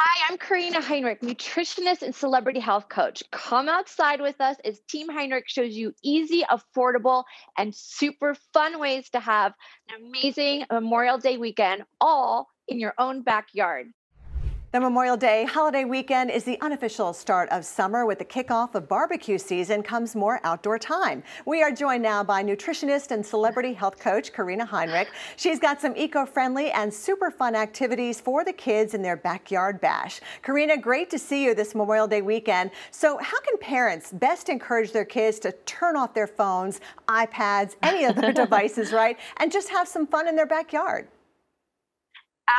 Hi, I'm Karina Heinrich, nutritionist and celebrity health coach. Come outside with us as Team Heinrich shows you easy, affordable, and super fun ways to have an amazing Memorial Day weekend all in your own backyard. The Memorial Day holiday weekend is the unofficial start of summer. With the kickoff of barbecue season comes more outdoor time. We are joined now by nutritionist and celebrity health coach Karina Heinrich. She's got some eco-friendly and super fun activities for the kids in their backyard bash. Karina, great to see you this Memorial Day weekend. So how can parents best encourage their kids to turn off their phones, iPads, any of their devices, right, and just have some fun in their backyard?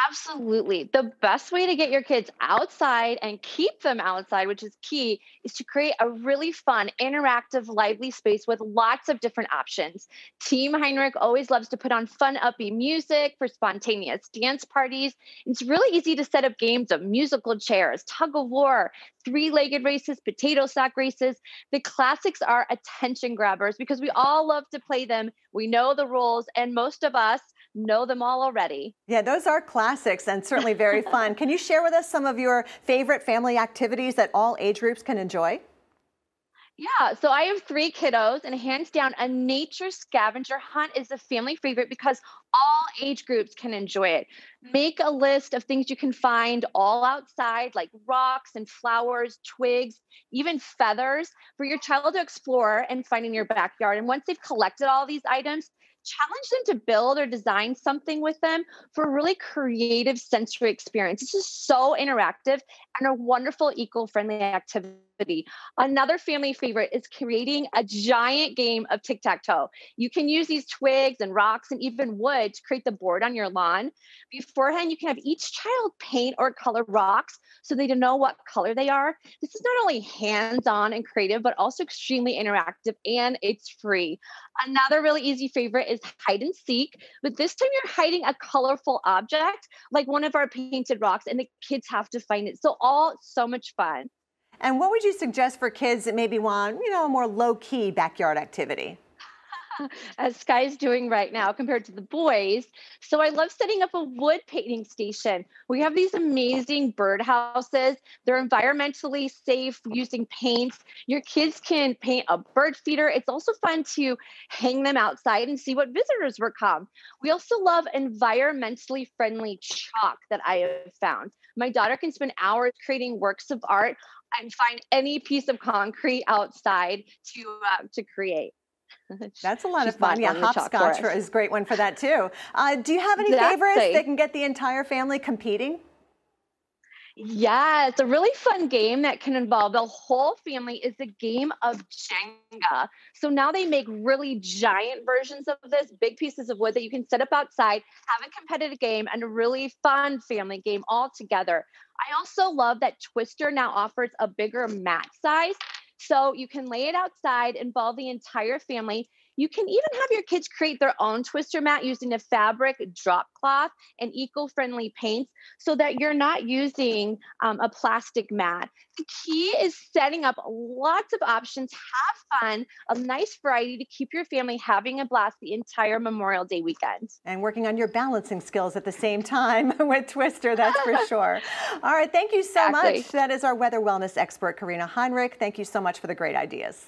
Absolutely. The best way to get your kids outside and keep them outside, which is key, is to create a really fun, interactive, lively space with lots of different options. Team Heinrich always loves to put on fun, upbeat music for spontaneous dance parties. It's really easy to set up games of musical chairs, tug of war, three legged races, potato sack races. The classics are attention grabbers because we all love to play them. We know the rules, and most of us know them all already. Yeah, those are classics and certainly very fun. Can you share with us some of your favorite family activities that all age groups can enjoy? Yeah, so I have three kiddos, and hands down, a nature scavenger hunt is a family favorite because all age groups can enjoy it. Make a list of things you can find all outside, like rocks and flowers, twigs, even feathers, for your child to explore and find in your backyard. And once they've collected all these items, challenge them to build or design something with them for a really creative sensory experience. This is so interactive and a wonderful eco-friendly activity. Another family favorite is creating a giant game of tic-tac-toe. You can use these twigs and rocks and even wood to create the board on your lawn. Beforehand, you can have each child paint or color rocks so they know what color they are. This is not only hands-on and creative, but also extremely interactive and it's free. Another really easy favorite is hide and seek, but this time you're hiding a colorful object like one of our painted rocks and the kids have to find it. So all so much fun. And what would you suggest for kids that maybe want, you know, a more low-key backyard activity? as Sky's doing right now compared to the boys. So I love setting up a wood painting station. We have these amazing birdhouses. They're environmentally safe using paints. Your kids can paint a bird feeder. It's also fun to hang them outside and see what visitors will come. We also love environmentally friendly chalk that I have found. My daughter can spend hours creating works of art and find any piece of concrete outside to uh, to create. That's a lot of fun. Yeah, hopscotch is a great one for that too. Uh, do you have any exactly. favorites that can get the entire family competing? Yeah, it's a really fun game that can involve the whole family. Is a game of Jenga. So now they make really giant versions of this, big pieces of wood that you can set up outside, have a competitive game, and a really fun family game all together. I also love that Twister now offers a bigger mat size so you can lay it outside, involve the entire family. You can even have your kids create their own twister mat using a fabric drop cloth and eco-friendly paints so that you're not using um, a plastic mat. The key is setting up lots of options, have fun, a nice variety to keep your family having a blast the entire Memorial Day weekend. And working on your balancing skills at the same time with Twister, that's for sure. All right, thank you so exactly. much. That is our weather wellness expert, Karina Heinrich. Thank you so much for the great ideas.